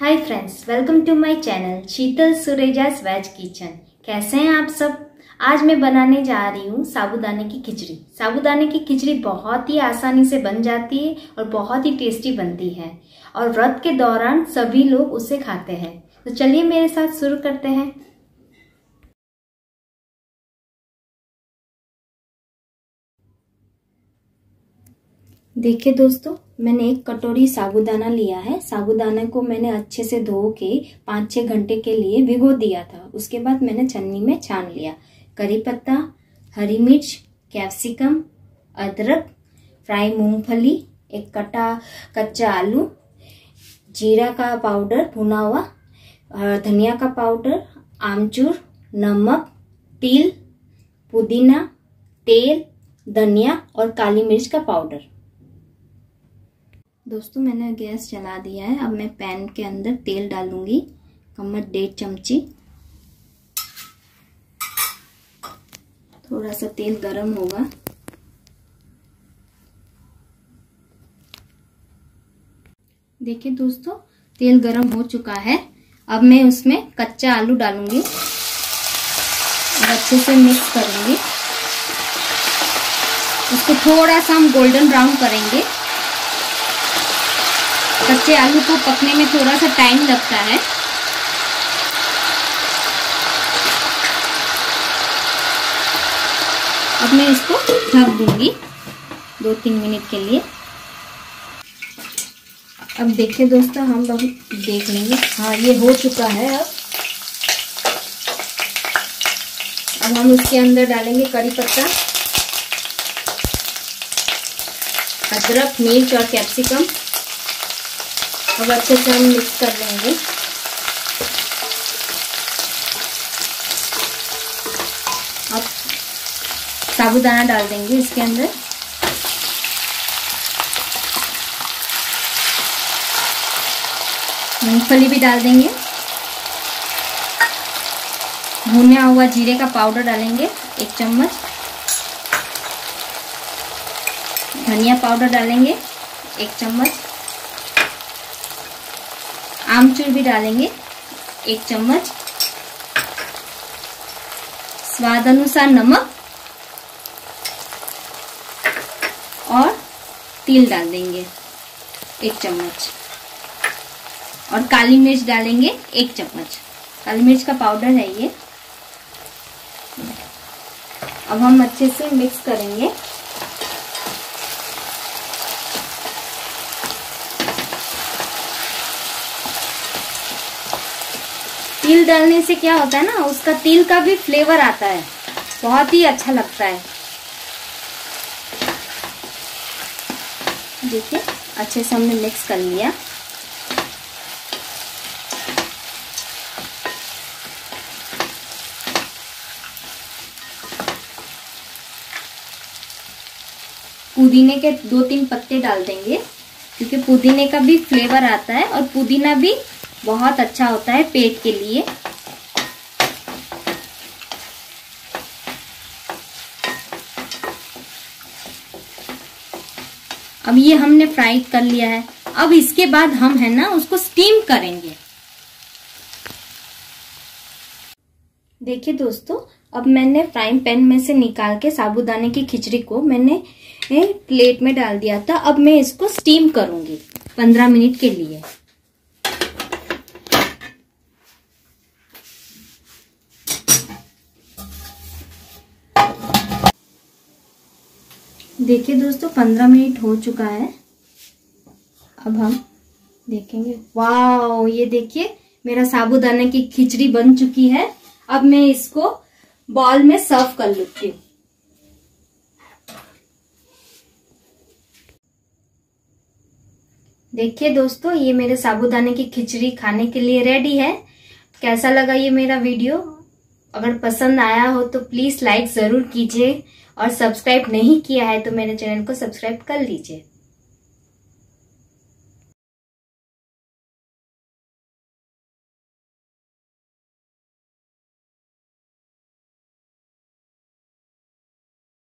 Hi friends welcome to my channel Sheetal सुरेजास veg kitchen कैसे हैं आप सब? आज मैं बनाने जा रही हूँ साबूदाने की खिचड़ी। साबूदाने की खिचड़ी बहुत ही आसानी से बन जाती है और बहुत ही टेस्टी बनती है। और व्रत के दौरान सभी लोग उसे खाते हैं। तो चलिए मेरे साथ शुरू करते हैं। देखिए दोस्तों, मैंने एक कटोरी साबूदाना लिया है। साबूदाना को मैंने अच्छे से धो के पाँच छः घंटे के लिए भिगो दिया था। उसके बाद मैंने छन्नी में छान लिया। करी पत्ता, हरी मिर्च, कैप्सिकम, अदरक, फ्राई मूंगफली, एक कटा कच्चा आलू, जीरा का पाउडर भुना हुआ धनिया का पाउडर, आमचूर, नमक, तिल, पुदीना, तेल, धनिया और काली मिर्च का पाउडर। दोस्तों, मैंने गैस जला दिया है। अब मैं पैन के अंदर तेल डालूँगी। कमर डेढ़ चमची थोड़ा सा तेल गरम होगा। देखिए दोस्तों, तेल गरम हो चुका है। अब मैं उसमें कच्चा आलू डालूँगी। अच्छे से मिक्स करूँगी। उसको थोड़ा सा हम गोल्डन ब्राउन करेंगे। कच्चे आलू को पकने में थोड़ा सा टाइम लगता है। अब मैं इसको ढक दूँगी दो तीन मिनट के लिए। अब देखिए दोस्तों, हम लोग देख लेंगे। हाँ ये हो चुका है अब। अब हम इसके अंदर डालेंगे करी पत्ता, अदरक, मिर्च और कैप्सिकम। अब अच्छे से हम मिक्स कर लेंगे। अब साबुदाना डाल देंगे इसके अंदर। मूंगफली भी डाल देंगे। भुना हुआ जीरे का पाउडर डालेंगे एक चम्मच। धनिया पाउडर डालेंगे एक चम्मच। आमचूर भी डालेंगे एक चम्मच। स्वाद अनुसार नमक और तिल डाल देंगे एक चम्मच। और काली मिर्च डालेंगे एक चम्मच। काली मिर्च का पाउडर है ये। अब हम अच्छे से मिक्स करेंगे। तिल डालने से क्या होता है ना, उसका तिल का भी फ्लेवर आता है। बहुत ही अच्छा लगता है। देखिए, अच्छे से हमने मिक्स कर लिया। पुदीने के दो तीन पत्ते डाल देंगे, क्योंकि पुदीने का भी फ्लेवर आता है और पुदीना भी बहुत अच्छा होता है पेट के लिए। अब ये हमने फ्राई कर लिया है। अब इसके बाद हम, है ना, उसको स्टीम करेंगे। देखिए दोस्तों, अब मैंने फ्राइंग पैन में से निकाल के साबुदाने की खिचड़ी को मैंने प्लेट में डाल दिया था। अब मैं इसको स्टीम करूँगी, पंद्रह मिनट के लिए। देखिए दोस्तों, पंद्रह मिनट हो चुका है। अब हम देखेंगे। वाह ये देखिए, मेरा साबुदाना की खिचड़ी बन चुकी है। अब मैं इसको बॉल में सर्व कर हूँ। देखिए दोस्तों, ये मेरे साबुदाने की खिचड़ी खाने के लिए रेडी है। कैसा लगा ये मेरा वीडियो अगर पसंद आया हो तो प्लीज़ लाइक ज़रूर कीजिए और सब्सक्राइब नहीं किया है तो मेरे चैनल को सब्सक्राइब कर लीजिए।